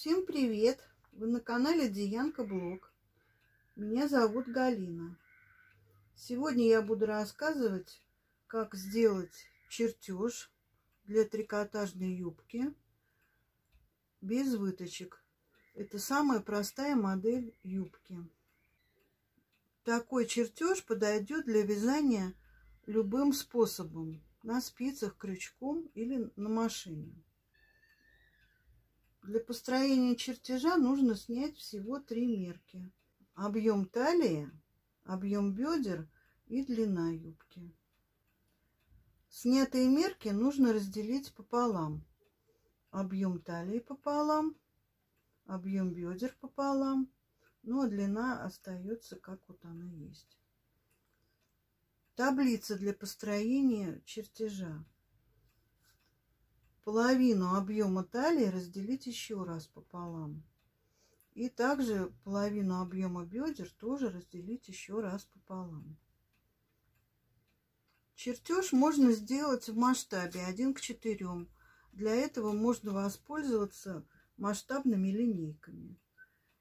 Всем привет! Вы на канале Диянка Блог. Меня зовут Галина. Сегодня я буду рассказывать, как сделать чертеж для трикотажной юбки без выточек. Это самая простая модель юбки. Такой чертеж подойдет для вязания любым способом. На спицах, крючком или на машине. Для построения чертежа нужно снять всего три мерки. Объем талии, объем бедер и длина юбки. Снятые мерки нужно разделить пополам. Объем талии пополам, объем бедер пополам, ну а длина остается как вот она есть. Таблица для построения чертежа. Половину объема талии разделить еще раз пополам. И также половину объема бедер тоже разделить еще раз пополам. Чертеж можно сделать в масштабе 1 к 4. Для этого можно воспользоваться масштабными линейками.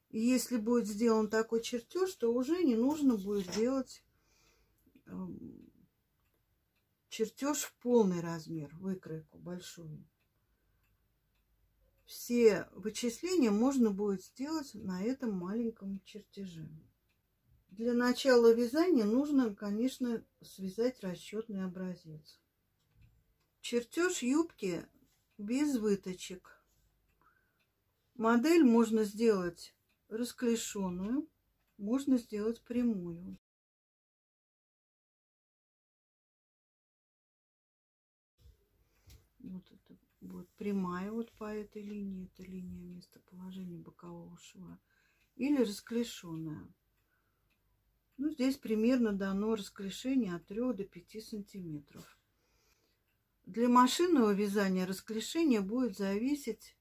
И если будет сделан такой чертеж, то уже не нужно будет делать эм, чертеж в полный размер, выкройку большую. Все вычисления можно будет сделать на этом маленьком чертеже. Для начала вязания нужно, конечно, связать расчетный образец. Чертеж юбки без выточек. Модель можно сделать расклешенную, можно сделать прямую. Вот это будет прямая вот по этой линии, это линия местоположения бокового шва, или расклешенная. Ну, здесь примерно дано расклешение от 3 до 5 сантиметров. Для машинного вязания расклешение будет зависеть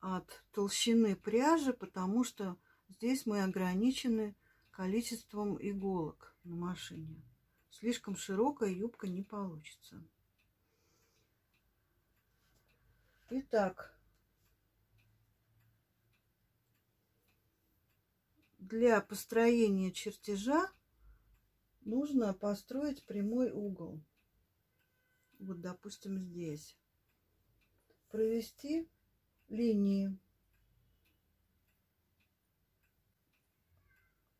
от толщины пряжи, потому что здесь мы ограничены количеством иголок на машине. Слишком широкая юбка не получится. Итак, для построения чертежа нужно построить прямой угол. Вот, допустим, здесь. Провести линии.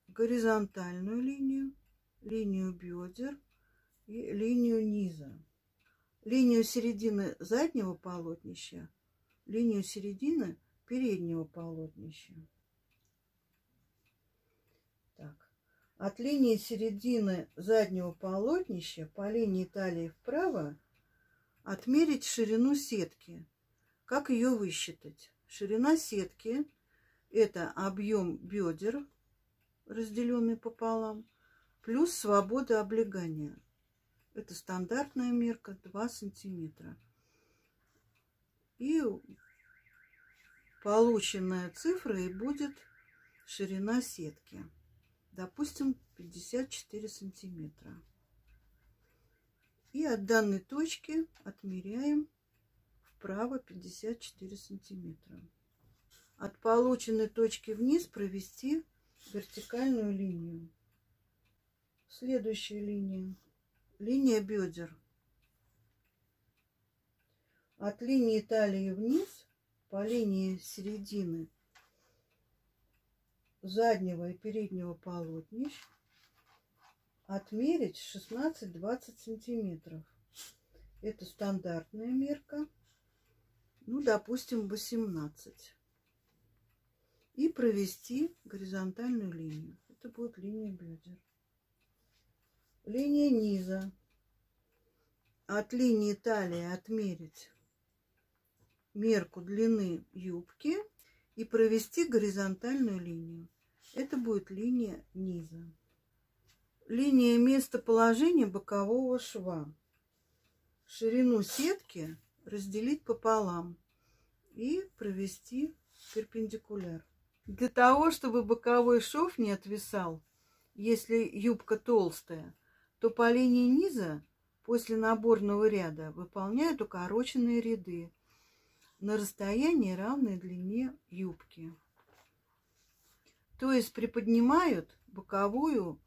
Горизонтальную линию, линию бедер и линию низа. Линию середины заднего полотнища, линию середины переднего полотнища. Так. От линии середины заднего полотнища по линии талии вправо отмерить ширину сетки – как ее высчитать? Ширина сетки – это объем бедер, разделенный пополам, плюс свобода облегания. Это стандартная мерка 2 сантиметра. И полученная цифра и будет ширина сетки. Допустим, 54 сантиметра. И от данной точки отмеряем вправо 54 сантиметра. От полученной точки вниз провести вертикальную линию. Следующая линия. Линия бедер. От линии талии вниз по линии середины заднего и переднего полотнищ отмерить 16-20 сантиметров. Это стандартная мерка ну, допустим, 18. И провести горизонтальную линию. Это будет линия бедер. Линия низа. От линии талии отмерить мерку длины юбки и провести горизонтальную линию. Это будет линия низа. Линия местоположения бокового шва. Ширину сетки разделить пополам и провести перпендикуляр. Для того, чтобы боковой шов не отвисал, если юбка толстая, то по линии низа после наборного ряда выполняют укороченные ряды. на расстоянии равной длине юбки. То есть приподнимают боковую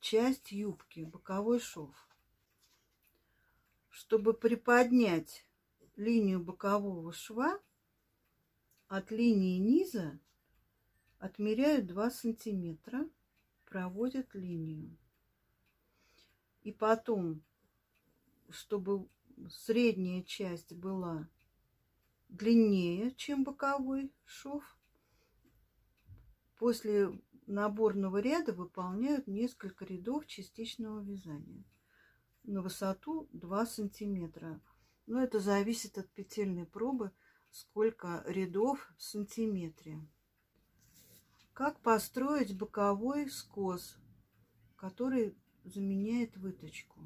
часть юбки, боковой шов. Чтобы приподнять линию бокового шва, от линии низа отмеряют 2 сантиметра, проводят линию. И потом, чтобы средняя часть была длиннее, чем боковой шов, после наборного ряда выполняют несколько рядов частичного вязания на высоту 2 сантиметра. Но это зависит от петельной пробы, сколько рядов в сантиметре. Как построить боковой скос, который заменяет выточку.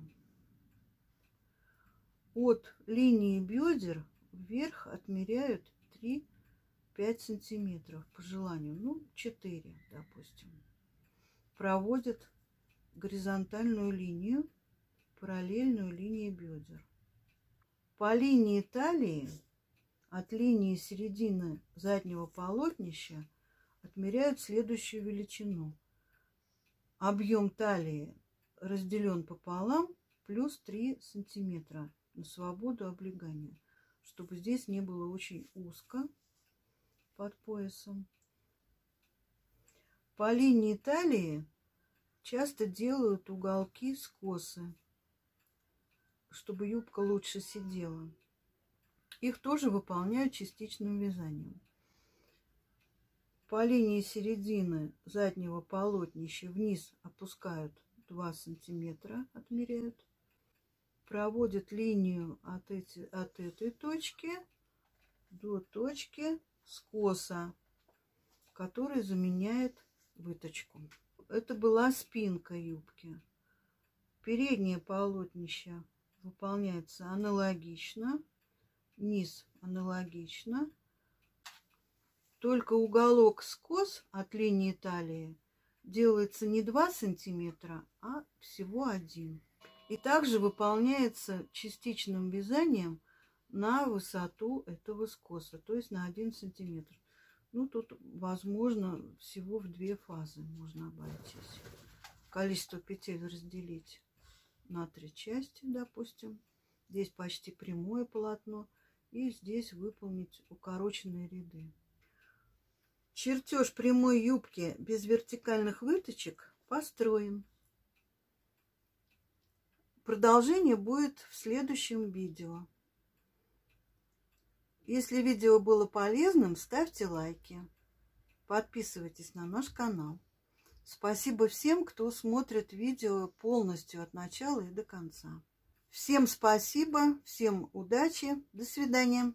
От линии бедер вверх отмеряют 3-5 сантиметров по желанию, ну 4, допустим. Проводят горизонтальную линию, параллельную линии бедер. По линии талии от линии середины заднего полотнища отмеряют следующую величину. Объем талии разделен пополам плюс 3 сантиметра на свободу облегания, чтобы здесь не было очень узко под поясом. По линии талии часто делают уголки скосы, чтобы юбка лучше сидела. Их тоже выполняют частичным вязанием. По линии середины заднего полотнища вниз опускают 2 сантиметра, отмеряют. Проводят линию от, эти, от этой точки до точки скоса, который заменяет выточку. Это была спинка юбки. Переднее полотнище выполняется аналогично низ аналогично. Только уголок скос от линии талии делается не 2 сантиметра, а всего один. И также выполняется частичным вязанием на высоту этого скоса, то есть на 1 сантиметр. Ну, тут, возможно, всего в две фазы можно обойтись. Количество петель разделить на три части, допустим. Здесь почти прямое полотно – и здесь выполнить укороченные ряды. Чертеж прямой юбки без вертикальных выточек построен. Продолжение будет в следующем видео. Если видео было полезным, ставьте лайки. Подписывайтесь на наш канал. Спасибо всем, кто смотрит видео полностью от начала и до конца. Всем спасибо, всем удачи, до свидания.